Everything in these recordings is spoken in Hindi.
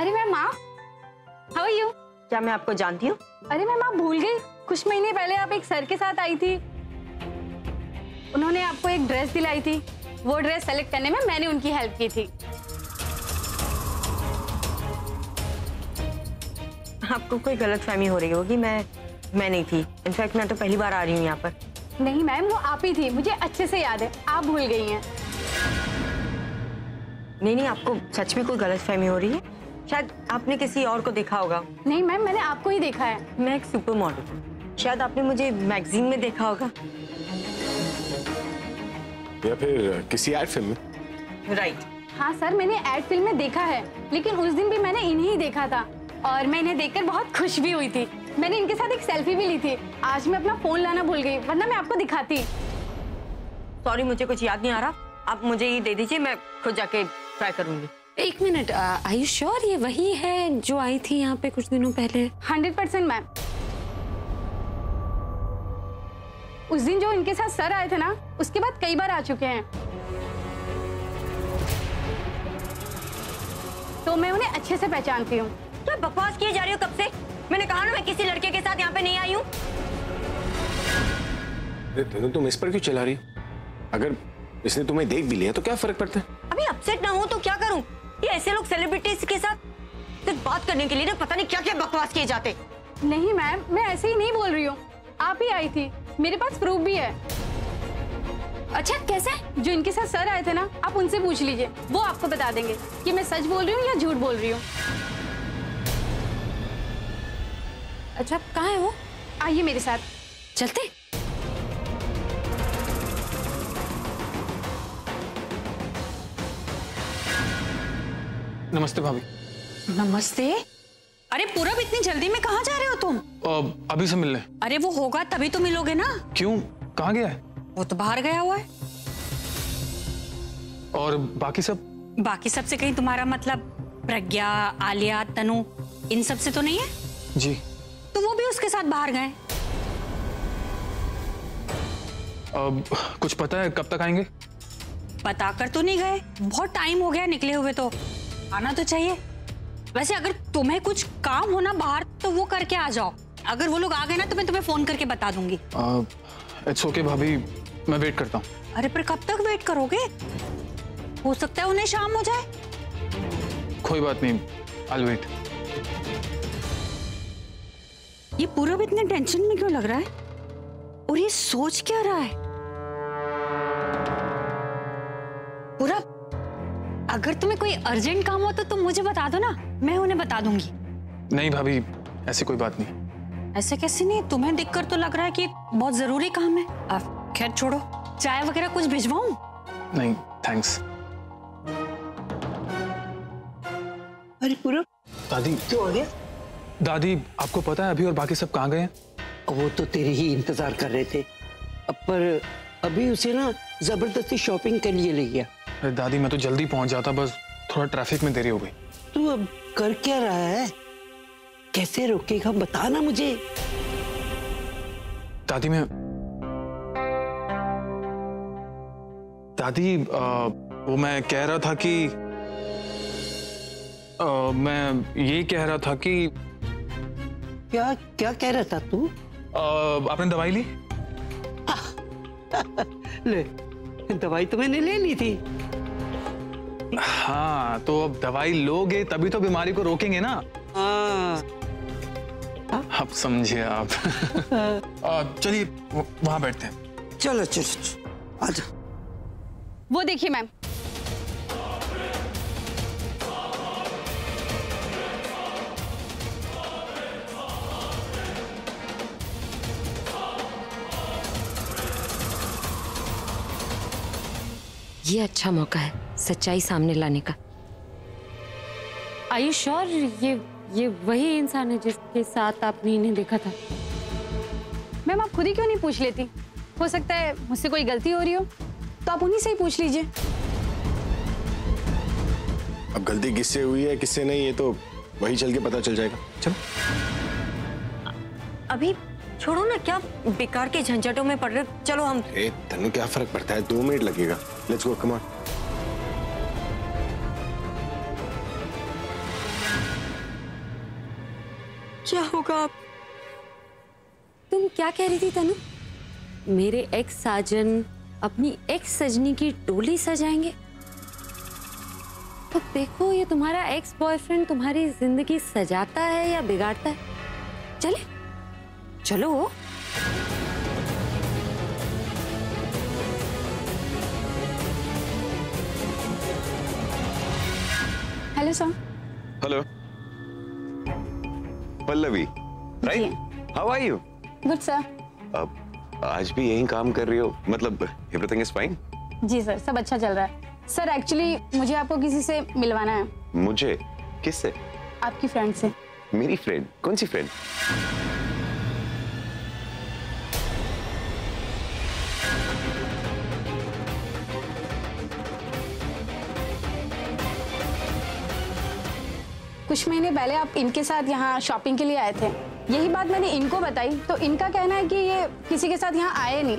अरे मैम आप हाउ आर यू क्या मैं आपको जानती हूँ? अरे मैम आप भूल गई। कुछ महीने पहले आप एक सर के साथ आई थी। उन्होंने आपको एक ड्रेस दिलाई थी। वो ड्रेस सेलेक्ट करने में मैंने उनकी हेल्प की थी। आपको कोई गलत फहमी हो रही होगी? मैं मैं नहीं थी। इनफैक्ट मैं तो पहली बार आ रही हूँ यहाँ पर। नहीं मैम वो आप ही थी। मुझे अच्छे से याद है। आप भूल गई हैं। नहीं नहीं आपको सच में कोई गलत फहमी हो रही है? शायद आपने किसी और को देखा होगा। नहीं मैम मैंने आपको ही देखा है। मैं एक सुपर मॉडल हूँ। शायद आपने मुझे मैगजीन में देखा होगा। या फिर किसी एड फ़िल्म में। राइट। हाँ सर मैंने एड फ़िल्म में देखा है लेकिन उस दिन भी मैंने इन्हें ही देखा था। और मैं इन्हें देखकर बहुत खुश भी हुई थी। मैंने इनके साथ एक सेल्फी भी ली थी। आज मैं अपना फ़ोन लाना भूल गई वरना मैं आपको दिखाती। सॉरी मुझे कुछ याद नहीं आ रहा। आप मुझे ये दे दीजिए मैं खुद जाके ट्राई करूँगी। एक मिनट आई यू श्योर ये वही है जो आई थी यहाँ पे कुछ दिनों पहले? हंड्रेड परसेंट मैम उस दिन जो इनके साथ सर आए थे ना उसके बाद कई बार आ चुके हैं। तो मैं उन्हें अच्छे से पहचानती हूँ। क्या बकवास किए जा रही हो कब से? मैंने कहा ना मैं किसी लड़के के साथ यहाँ पे नहीं आई हूँ। तुम इस पर क्यों चला रही हो? अगर इसने तुम्हें देख भी लिया तो क्या फ़र्क पड़ता है? अभी अपसेट ना हो तो क्या करूँ? ये ऐसे लोग सेलिब्रिटीज के साथ सिर्फ़ बात करने के लिए ना पता नहीं क्या क्या बकवास किए जाते नहीं मैम मैं ऐसे ही नहीं बोल रही हूँ। आप ही आई थी। मेरे पास प्रूफ भी है। अच्छा कैसे? जो इनके साथ सर आए थे ना आप उनसे पूछ लीजिए। वो आपको बता देंगे कि मैं सच बोल रही हूँ या झूठ बोल रही हूँ। अच्छा कहाँ है वो? आइए मेरे साथ। चलते। नमस्ते भाभी। नमस्ते? अरे पूरब इतनी जल्दी में कहाँ जा रहे हो तुम? अभी से मिलने। अरे वो होगा तभी तो मिलोगे ना। क्यों? कहाँ गया है? वो तो बाहर गया हुआ है। और बाकी सब? बाकी सबसे कहीं तुम्हारा मतलब प्रज्ञा आलिया तनु इन सबसे तो नहीं है? जी। तो वो भी उसके साथ बाहर गए। अब कुछ पता है कब तक आएँगे? बता कर तो नहीं गए। बहुत टाइम हो गया निकले हुए तो। आना तो चाहिए। वैसे अगर तुम्हें कुछ काम होना बाहर तो वो करके आ जाओ। अगर वो लोग आ गए ना तो मैं तुम्हें फ़ोन करके बता दूँगी। इट्स ओके भाभी मैं वेट करता हूँ। अरे पर कब तक वेट करोगे? हो सकता है उन्हें शाम हो जाए। कोई बात नहीं आई वेट ये पूरब इतने टेंशन में क्यों लग रहा है? और ये सोच क्या रहा है? अगर तुम्हें कोई अर्जेंट काम हो तो तुम मुझे बता दो ना। मैं उन्हें बता दूँगी। नहीं भाभी ऐसी कोई बात नहीं। ऐसे कैसे नहीं? तुम्हें देखकर तो लग रहा है कि बहुत ज़रूरी काम है। अब खैर छोड़ो चाय वगैरह कुछ भिजवाऊं? नहीं थैंक्स अरे पूरब। दादी। क्यों आ गया? दादी आपको पता है अभी और बाकी सब कहाँ गए हैं? वो तो तेरे ही इंतज़ार कर रहे थे। अब पर अभी उसे ना ज़बरदस्ती शॉपिंग के लिए ले गया। अरे दादी मैं तो जल्दी पहुँच जाता बस थोड़ा ट्रैफ़िक में देरी हो गई। तू अब कर क्या रहा है? कैसे रोकेगा? बता ना मुझे। दादी मैं दादी आ, वो मैं कह रहा था कि आ, मैं ये कह रहा था कि क्या क्या कह रहा था तू? आ, आपने दवाई ली? ले दवाई तो मैंने ले ली थी। हाँ तो अब दवाई लोगे तभी तो बीमारी को रोकेंगे ना। हाँ। अब समझे आप। चलिए वहाँ बैठते हैं। चलो चलो चलो आजा वो देखिए मैम ये अच्छा मौका है सच्चाई सामने लाने का। आयु श्योर ये ये वही इंसान है जिसके साथ आपने इन्हें देखा था? मैम आप खुद ही क्यों नहीं पूछ लेती? हो सकता है मुझसे कोई गलती हो रही हो तो आप उन्हीं से ही पूछ लीजिए। अब गलती किससे हुई है किससे नहीं ये तो वही चल के पता चल जाएगा। चलो। अभी छोड़ो ना क्या बेकार के झंझटों में पड़ रहे चलो हम ए तनु क्या फ़र्क पड़ता है? दो मिनट लगेगा। लेट्स गो कम ऑन क्या होगा अब? तुम क्या कह रही थी, तनु? मेरे एक्स साजन अपनी एक्स सजनी की टोली सजाएँगे? तो देखो, ये तुम्हारा एक्स बॉयफ्रेंड तुम्हारी ज़िंदगी सजाता है या बिगाड़ता है? चले। चलो। Hello sir hello Pallavi right how are you good sir अब आज भी यही काम कर रही हो? मतलब एवरीथिंग इज़ फाइन जी सर सब अच्छा चल रहा है। सर एक्चुअली मुझे आपको किसी से मिलवाना है। मुझे? किससे? आपकी फ्रेंड से। मेरी फ्रेंड कौन सी फ्रेंड कुछ महीने पहले आप इनके साथ यहाँ शॉपिंग के लिए आए थे। यही बात मैंने इनको बताई तो इनका कहना है कि ये किसी के साथ यहाँ आए नहीं।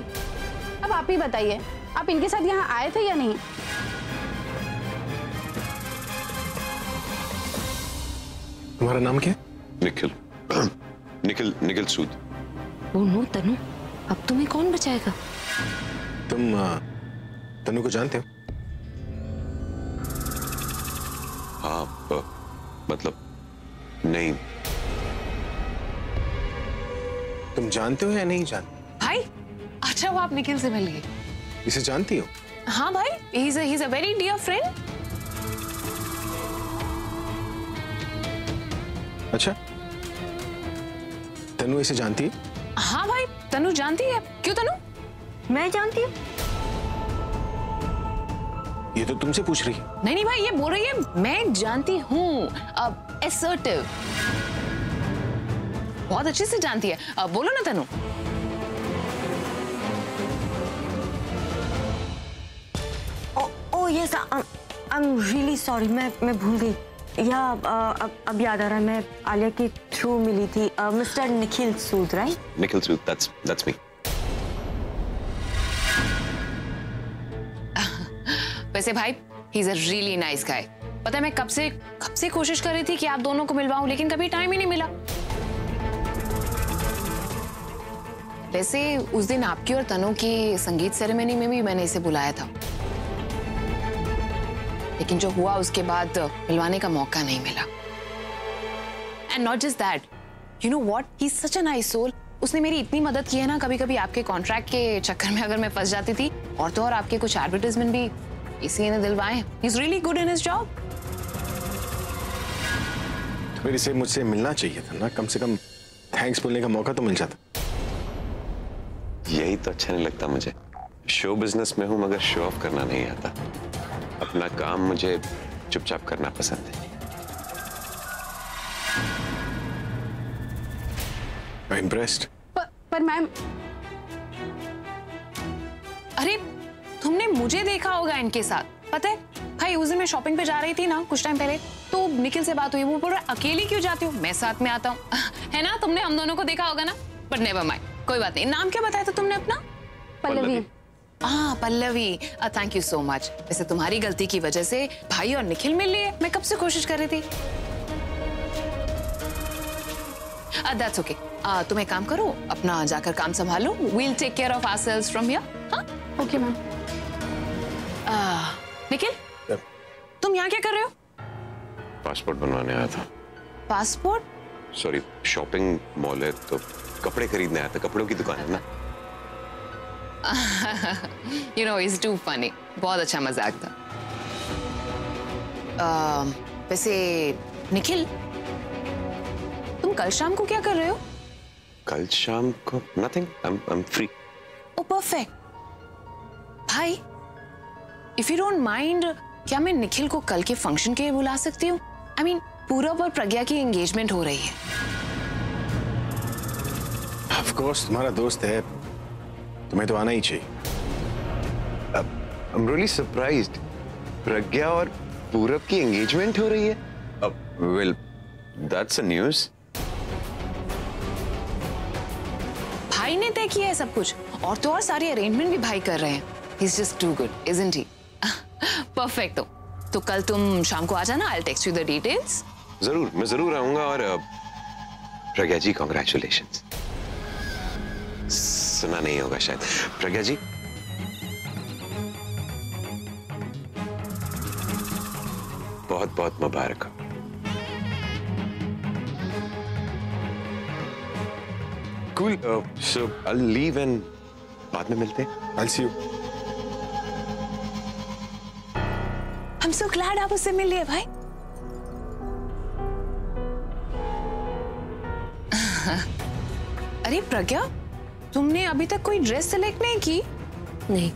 अब आप ही बताइए आप इनके साथ यहाँ आए थे या नहीं? तुम्हारा नाम क्या निखिल। निखिल निखिल सूद। ओ नो तनु अब तुम्हें कौन बचाएगा? तुम तनु को जानते हो? मतलब नहीं। तुम जानते हो या नहीं जानते भाई अच्छा वो आप निखिल से मिल गए इसे जानती हो? हाँ भाई he is he is a very dear friend अच्छा। तनु इसे जानती है? हाँ भाई तनु जानती है? क्यों तनु? मैं जानती हूँ। ये तो तुमसे पूछ रही नहीं नहीं भाई ये बोल रही है मैं जानती हूँ। अब बहुत अच्छे से जानती है। अब बोलो ना Tanu. Yes I am really sorry मैं मैं भूल गई। या अब अब याद आ रहा है मैं आलिया के थ्रू मिली थी mister Nikhil Sood right Nikhil Sood that's that's me वैसे भाई he is a really nice guy पता है मैं कब से कब से कोशिश कर रही थी कि आप दोनों को मिलवाऊं, लेकिन कभी टाइम ही नहीं मिला। वैसे उस दिन आपकी और तनु की संगीत सेरेमनी में भी मैंने इसे बुलाया था। लेकिन जो हुआ, उसके बाद मिलवाने का मौका नहीं मिला। And not just that you know what he such a nice soul उसने मेरी इतनी मदद की है ना कभी कभी आपके कॉन्ट्रैक्ट के चक्कर में अगर मैं फंस जाती थी, और तो और आपके कुछ एडवर्टीजमेंट भी इसी ने दिलवाए। Is really good in his job तो फिर इसे मुझसे मिलना चाहिए था ना? कम से कम थैंक्स बोलने का मौका तो मिल जाता। यही तो अच्छा नहीं लगता मुझे। शो बिज़नेस में हूँ मगर शो ऑफ़ करना नहीं आता। अपना काम मुझे चुपचाप करना पसंद है। आई इम्प्रेस्ड पर, पर मैम अरे तुमने मुझे देखा होगा इनके साथ। पता है भाई उस दिन मैं शॉपिंग पे जा रही थी ना कुछ टाइम पहले तो निखिल से बात हुई वो बोल रहा अकेली क्यों जाती हूँ? मैं साथ में आता हूँ। है ना? तुमने हम दोनों को देखा होगा ना? बट नेवर माइंड कोई बात नहीं। नाम क्या बताया था तुमने अपना? पल्लवी। हाँ Pallavi. Thank you so much वैसे तुम्हारी गलती की वजह से भाई और निखिल मिल लिए। मैं कब से कोशिश कर रही थी? दैट्स ओके तुम एक काम करो अपना जाकर काम संभालो। We'll take care of ourselves from here okay ma'am Nikhil तुम यहाँ क्या कर रहे हो? पासपोर्ट बनवाने आया था। पासपोर्ट? सॉरी शॉपिंग मॉल है तो कपड़े खरीदने आया था। कपड़ों की दुकान है ना? You know is too funny बहुत अच्छा मज़ाक था। अम, वैसे निखिल तुम कल शाम को क्या कर रहे हो? कल शाम को nothing I am free oh perfect भाई इफ़ यू डोंट माइंड क्या मैं निखिल को कल के फ़ंक्शन के लिए बुला सकती हूँ? आई मीन पूरब और प्रज्ञा की एंगेजमेंट हो रही है। ऑफ़ कोर्स तुम्हारा दोस्त है। तुम्हें तो आना ही चाहिए। I am really surprised Pragya और पूरब की एंगेजमेंट हो रही है। वेल दैट्स अ न्यूज़ भाई ने तय किया है सब कुछ। और तो और सारी अरेंजमेंट भी भाई कर रहे हैं। Is just too good isn't he perfect तो तो कल तुम शाम को आ जाना I text you the details ज़रूर मैं ज़रूर आऊँगा और प्रज्ञा जी कॉन्ग्रेचुलेशन सुना नहीं होगा शायद। प्रज्ञा जी? बहुत बहुत मुबारक हो। Cool so I leave and बाद में मिलते हैं। I see you am so glad आप उससे मिल लिए भाई अरे प्रज्ञा तुमने अभी तक कोई ड्रेस सेलेक्ट नहीं की? नहीं।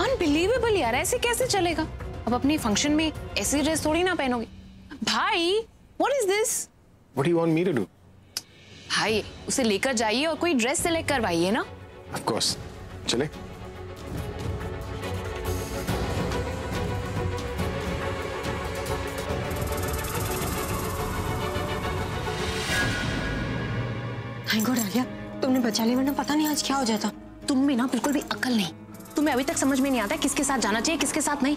अनबिलीवेबल यार ऐसे कैसे चलेगा? अब अपने फ़ंक्शन में ऐसी ड्रेस थोड़ी ना पहनोगे। भाई what is this what you want me to do भाई उसे लेकर जाइए और कोई ड्रेस सेलेक्ट करवाइए ना? ऑफ़ कोर्स चले। थैंक गॉड आलिया तुमने बचा लिया वरना पता नहीं आज क्या हो जाता। तुम में ना बिल्कुल भी अकल नहीं। तुम्हें अभी तक समझ में नहीं आता किसके साथ जाना चाहिए किसके साथ नहीं।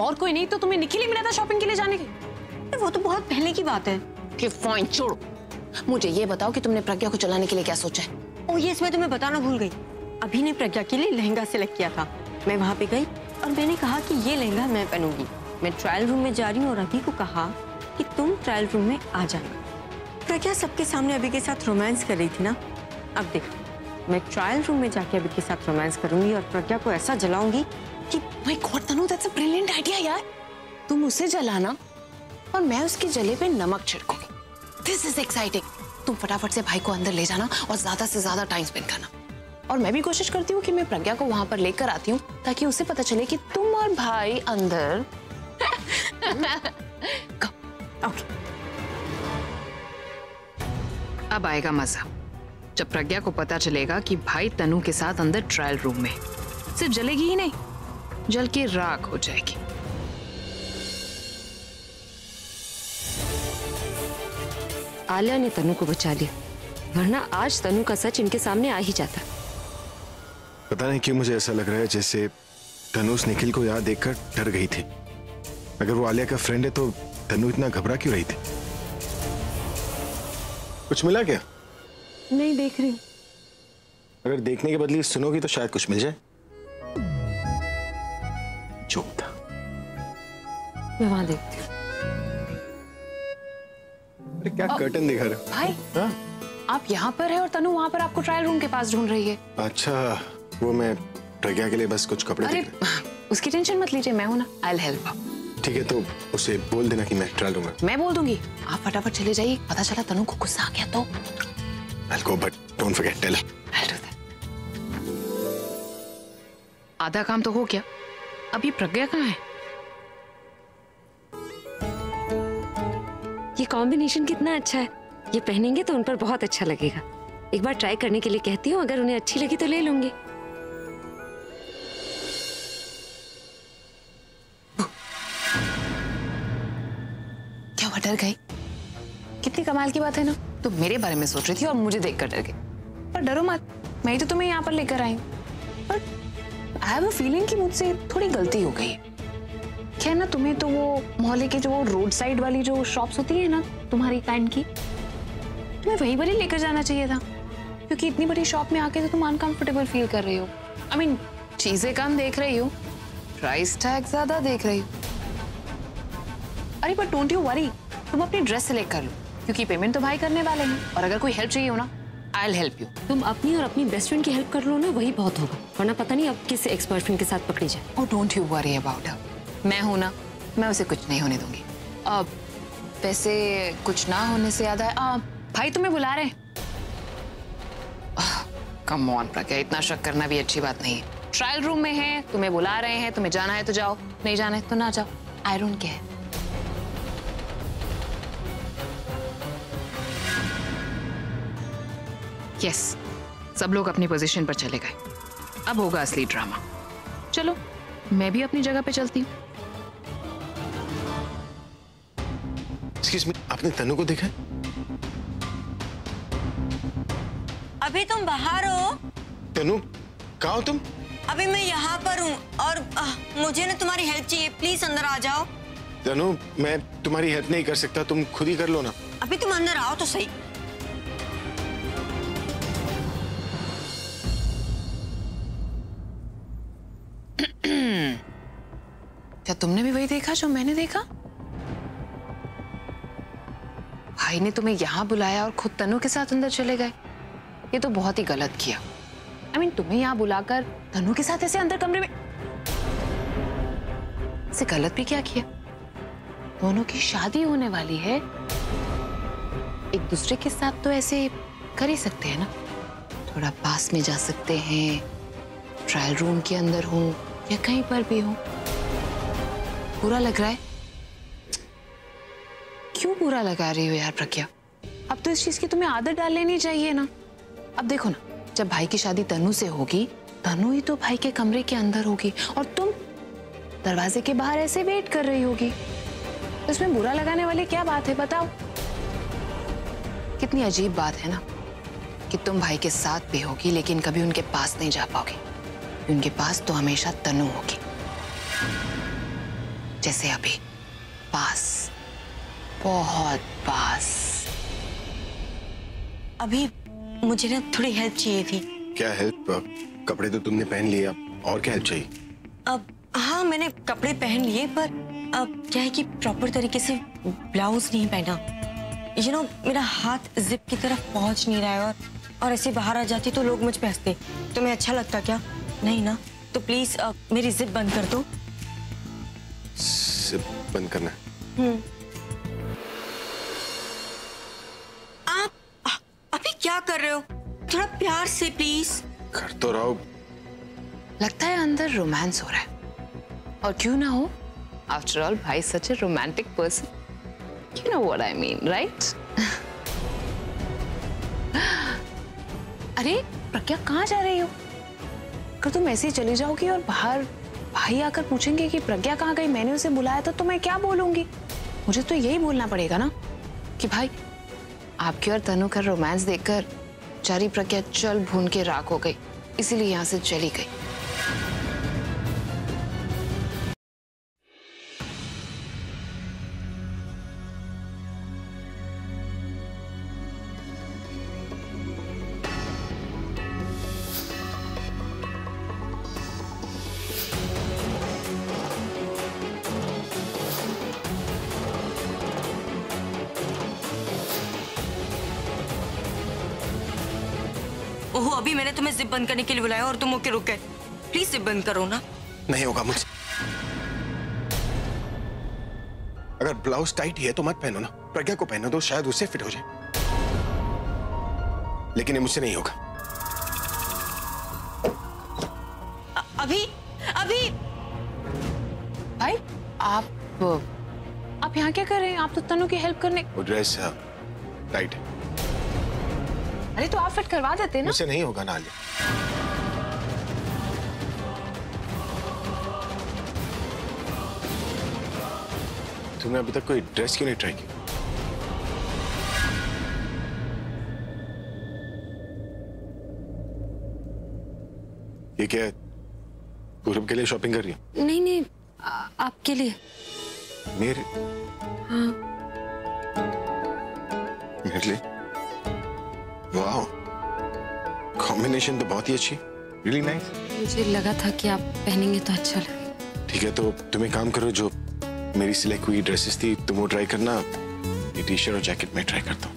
और कोई नहीं तो तुम्हें निखिल ही मिला था शॉपिंग के लिए जाने के। वो तो बहुत पहले की बात है। कि फाइन छोड़ो। मुझे ये बताओ कि तुमने प्रज्ञा को चलाने के लिए क्या सोचा है? ओ ये मैं तुम्हें बताना भूल गई। अभी ने प्रज्ञा के लिए लहंगा सिलेक्ट किया था। मैं वहाँ पे गई और मैंने कहा कि ये लहंगा मैं पहनूँगी। मैं ट्रायल रूम में जा रही हूँ और अभी को कहा कि तुम ट्रायल रूम में आ जाना। प्रज्ञा सबके सामने अभी के साथ रोमांस कर रही थी ना? अब देख, मैं ट्रायल रूम में जाके अभी के साथ रोमांस करूँगी और प्रज्ञा को ऐसा जलाऊँगी कि my God Tanu that's a brilliant idea यार। तुम उसे जलाना और मैं उसके जले पे नमक छिड़कूँगी। दिस इज़ एक्साइटिंग तुम फटाफट से भाई को अंदर ले जाना और ज़्यादा से ज़्यादा टाइम स्पेंड करना। और मैं भी कोशिश करती हूँ कि मैं प्रज्ञा को वहाँ पर लेकर आती हूँ, ताकि उसे पता चले कि तुम और भाई अंदर अब आएगा मज़ा। जब प्रज्ञा को पता चलेगा कि भाई तनु के साथ अंदर ट्रायल रूम में। सिर्फ़ जलेगी ही नहीं, जल के राख हो जाएगी। आलिया ने तनु को बचा लिया, वरना आज तनु का सच इनके सामने आ ही जाता। पता नहीं क्यों मुझे ऐसा लग रहा है जैसे तनुष निखिल को यहाँ देखकर डर गई थी। अगर वो आलिया का फ्रेंड है तो तनु इतना घबरा क्यों रही थी? कुछ मिला क्या? नहीं देख रही अगर देखने के बदले सुनोगी तो शायद कुछ मिल जाए। जो था। मैं वहाँ देखती हूँ। अरे क्या कर्टन दिखा रहे हो? भाई हाँ? आप यहाँ पर है और तनु वहाँ पर आपको ट्रायल रूम के पास ढूंढ रही है। अच्छा वो मैं प्रज्ञा के लिए बस कुछ कपड़े अरे उसकी टेंशन मत लीजिए मैं हूँ ना आई हेल्प। ठीक है तो उसे बोल देना कि मैं ट्रायल लूँगा मैं बोल दूँगी। आप फटाफट चले जाइए। पता चला तनु को गुस्सा आ गया तो। I'll go, but don't forget, tell her. I'll do that. आधा काम तो हो गया। अब ये प्रज्ञा कहाँ है? ये कॉम्बिनेशन कितना अच्छा है। ये पहनेंगे तो उन पर बहुत अच्छा लगेगा। एक बार ट्राई करने के लिए कहती हूँ अगर उन्हें अच्छी लगी तो ले लूँगी। डर गई। कितनी कमाल की बात है ना? तुम मेरे बारे में सोच रही थी और मुझे देखकर डर गई। पर डरो मत, मैं ही तो तुम्हें यहाँ पर लेकर आई पर आई हैव अ फीलिंग कि मुझसे थोड़ी गलती हो गई क्या ना, तुम्हें तो वो मोहल्ले के जो रोड साइड वाली जो शॉप्स होती है ना, तुम्हारी काइंड की, तुम्हें वहीं पर ही लेकर जाना चाहिए था। क्योंकि इतनी बड़ी शॉप में आके तो तुम अनकंफर्टेबल फील कर रही हो। आई मीन चीज़ें कम देख रही हो प्राइस टैग ज़्यादा देख रही हो। अरे बट डोंट यू वरी तुम अपनी ड्रेस सेलेक्ट कर लो क्योंकि पेमेंट तो भाई करने वाले हैं। और अगर कोई हेल्प चाहिए हो ना आई हेल्प यू तुम अपनी और अपनी बेस्ट फ्रेंड की हेल्प कर लो ना वही बहुत होगा। वरना पता नहीं अब किस एक्स बॉयफ्रेंड के साथ पकड़ी जाए। ओ don't you worry about her मैं हूँ ना मैं उसे कुछ नहीं होने दूँगी। अब वैसे कुछ ना होने से याद है आ, भाई तुम्हें बुला रहे कम ऑन प्रज्ञा इतना शक करना भी अच्छी बात नहीं है। ट्रायल रूम में है तुम्हें बुला रहे हैं तुम्हें जाना है तो जाओ नहीं जाना है तो ना जाओ। आई डोंट केयर यस सब लोग अपनी पोजीशन पर चले गए। अब होगा असली ड्रामा चलो मैं भी अपनी जगह पे चलती हूँ। आपने तनु को देखा अभी तुम बाहर हो। तनु कहाँ हो तुम? अभी मैं यहाँ पर हूँ और आ, मुझे ना तुम्हारी हेल्प चाहिए। प्लीज़ अंदर आ जाओ। तनु मैं तुम्हारी हेल्प नहीं कर सकता तुम खुद ही कर लो ना। अभी तुम अंदर आओ तो सही। तुमने भी वही देखा जो मैंने देखा? भाई ने तुम्हें यहाँ बुलाया और खुद तनु के साथ अंदर चले गए। ये तो बहुत ही गलत किया। आई I मीन mean, तुम्हें यहाँ बुलाकर तनु के साथ ऐसे अंदर कमरे में से गलत भी क्या किया? दोनों की शादी होने वाली है। एक दूसरे के साथ तो ऐसे कर ही सकते हैं ना। थोड़ा पास में जा सकते हैं ट्रायल रूम के अंदर हो या कहीं पर भी हो। बुरा लग रहा है? क्यों बुरा लगा रही हो यार प्रज्ञा? अब तो इस चीज़ की तुम्हें आदत डाल लेनी चाहिए ना। अब देखो ना, जब भाई की शादी तनु से होगी, तनु ही तो भाई के कमरे के अंदर होगी और तुम दरवाजे के बाहर ऐसे वेट कर रही होगी। इसमें बुरा लगाने वाली क्या बात है, बताओ? कितनी अजीब बात है ना कि तुम भाई के साथ भी होगी, लेकिन कभी उनके पास नहीं जा पाओगे। उनके पास तो हमेशा तनु होगी। जैसे अभी। पास। बहुत पास। अभी मुझे ना थोड़ी हेल्प चाहिए थी। क्या हेल्प? कपड़े तो तुमने पहन लिए अब और क्या हेल्प चाहिए? अब हाँ मैंने कपड़े पहन लिए पर अब क्या है कि प्रॉपर तरीके से ब्लाउज नहीं पहना। यू you नो know, मेरा हाथ जिप की तरफ़ पहुँच नहीं रहा है और और ऐसे बाहर आ जाती तो लोग मुझ पे हँसते। तुम्हें अच्छा लगता क्या? नहीं ना? तो प्लीज़ मेरी जिप बंद कर दो। सिर्फ़ बंद करना है। आप अभी क्या कर रहे हो? थोड़ा प्यार से प्लीज़ कर तो रहो। लगता है अंदर रोमांस हो रहा है। और क्यों ना हो? आफ्टर ऑल भाई such a romantic person you know what I mean right अरे प्रज्ञा कहाँ जा रही हो? अगर तुम ऐसे ही चली जाओगी और बाहर भाई आकर पूछेंगे कि प्रज्ञा कहाँ गई? मैंने उसे बुलाया था तो मैं क्या बोलूँगी? मुझे तो यही बोलना पड़ेगा ना कि भाई, आपके और तनु का रोमांस देखकर चारी प्रज्ञा चल भून के राख हो गई, इसीलिए यहाँ से चली गई। ओहो अभी मैंने तुम्हें जिप बंद करने के लिए बुलाया और तुम ओके रुक गए। प्लीज़ जिप बंद करो ना। नहीं होगा मुझसे। अगर ब्लाउज टाइट ही है तो मत पहनो ना। प्रज्ञा को पहनो दो शायद उससे फिट हो जाए। लेकिन ये मुझसे नहीं होगा। अ- अभी अभी। भाई आप आप यहाँ क्या कर रहे हैं? आप तो तनु की हेल्प करने वो ड्रेस टाइट है। अरे तो आप फिट करवा देते ना। मुझसे नहीं होगा ना तुमने अभी तक कोई ड्रेस क्यों नहीं ट्राई की? ये क्या है? पूरब के लिए शॉपिंग कर रही है? नहीं नहीं आ, आपके लिए। मेरे हाँ। मेरे लिए? वाह कॉम्बिनेशन तो बहुत ही अच्छी। रियली नाइस मुझे लगा था कि आप पहनेंगे तो अच्छा लगे ठीक है तो तुम एक काम करो जो मेरी सिलेक्ट हुई ड्रेसेस थी तुम वो ट्राई करना। ये टी शर्ट और जैकेट मैं ट्राई करता हूँ।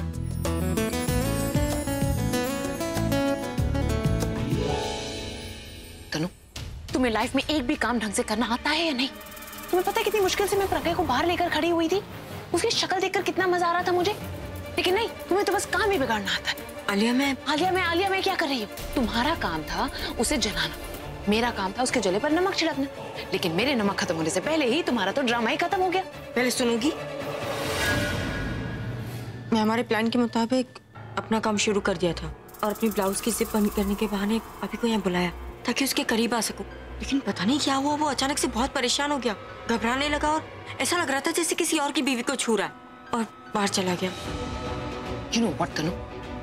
तनु तुम्हें लाइफ में एक भी काम ढंग से करना आता है या नहीं? तुम्हें पता है कितनी मुश्किल से मैं प्रज्ञा को बाहर लेकर खड़ी हुई थी? उसकी शक्ल देखकर कितना मज़ा आ रहा था मुझे। लेकिन नहीं तुम्हें तो बस काम ही बिगाड़ना आता है। आलिया मैं आलिया मैं आलिया मैं क्या कर रही हूँ? तुम्हारा काम था उसे जलाना। मेरा काम था उसके जले पर नमक छिड़कना। लेकिन मेरे नमक खत्म होने से पहले ही तुम्हारा तो ड्रामा ही खत्म हो गया। पहले सुनोगी। मैं हमारे प्लान के मुताबिक अपना काम शुरू कर दिया था और अपनी ब्लाउज की जिप बंद करने के बहाने अभी को यहाँ बुलाया ताकि उसके करीब आ सकूँ। लेकिन पता नहीं क्या हुआ वो अचानक से बहुत परेशान हो गया घबराने लगा और ऐसा लग रहा था जैसे किसी और की बीवी को छू रहा है और बाहर चला गया। यू नो व्हाट तनु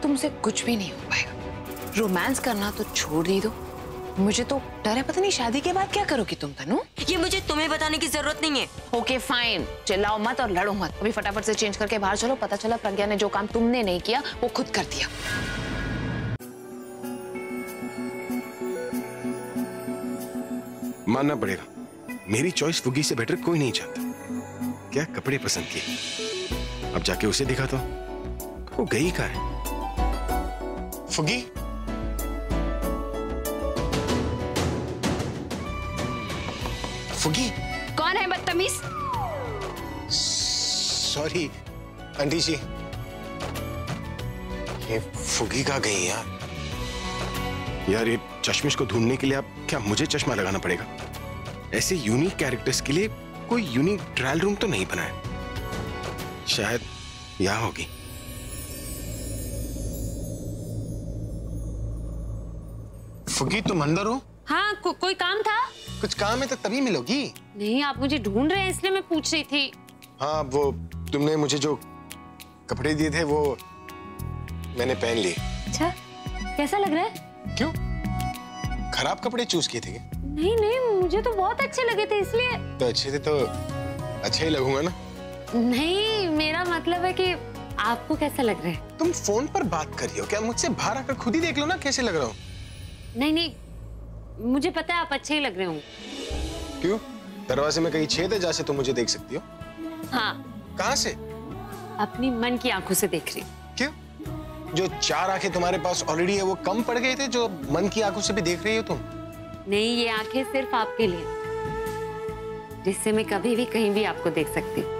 तुमसे कुछ भी नहीं हो पाएगा। रोमांस करना तो छोड़ ही दो। मुझे तो डर है पता नहीं शादी के बाद क्या करोगी तुम तनु? ये मुझे तुम्हें बताने की ज़रूरत नहीं है। ओके फाइन चिल्लाओ मत और लड़ो मत। अभी फटाफट से चेंज करके बाहर चलो। पता चला प्रज्ञा ने जो काम तुमने नहीं किया वो खुद कर दिया। मानना पड़ेगा। मेरी चॉइस फुगी से बेटर कोई नहीं चाहता क्या कपड़े पसंद किए? अब जाके उसे दिखाता हूँ वो गई कहा है? फुगी। फुगी। कौन है बदतमीज? Sorry aunty ji. ये फुगी का गई यार? यार ये चश्मिश को ढूँढने के लिए आप क्या मुझे चश्मा लगाना पड़ेगा? ऐसे यूनिक कैरेक्टर्स के लिए कोई यूनिक ट्रायल रूम तो नहीं बनाया। शायद यहाँ होगी। फुगी तुम अंदर हो। हाँ को, कोई काम था? कुछ काम है तो तभी मिलोगी। नहीं आप मुझे ढूंढ रहे हैं इसलिए मैं पूछ रही थी। हाँ वो तुमने मुझे जो कपड़े दिए थे वो मैंने पहन लिए। अच्छा कैसा लग रहा है? क्यों? खराब कपड़े चूज़ किए थे नहीं नहीं मुझे तो बहुत अच्छे लगे थे इसलिए। तो अच्छे थे तो अच्छे ही लगूँगा ना? नहीं मेरा मतलब है कि आपको कैसा लग रहा है? तुम फ़ोन पर बात कर रही हो क्या? मुझसे बाहर आकर खुद ही देख लो ना कैसे लग रहा हूँ। नहीं नहीं मुझे पता है आप अच्छे ही लग रहे हो। क्यों? दरवाजे में कहीं छेद है जहाँ से तुम मुझे देख सकती हो? हाँ। कहाँ से? अपनी मन की आँखों से देख रही क्यों? जो चार आँखें तुम्हारे पास ऑलरेडी है वो कम पड़ गए थे जो मन की आँखों से भी देख रही हो तुम? नहीं ये आँखें सिर्फ़ आपके लिए। जिससे मैं कभी भी कहीं भी आपको देख सकती हूँ।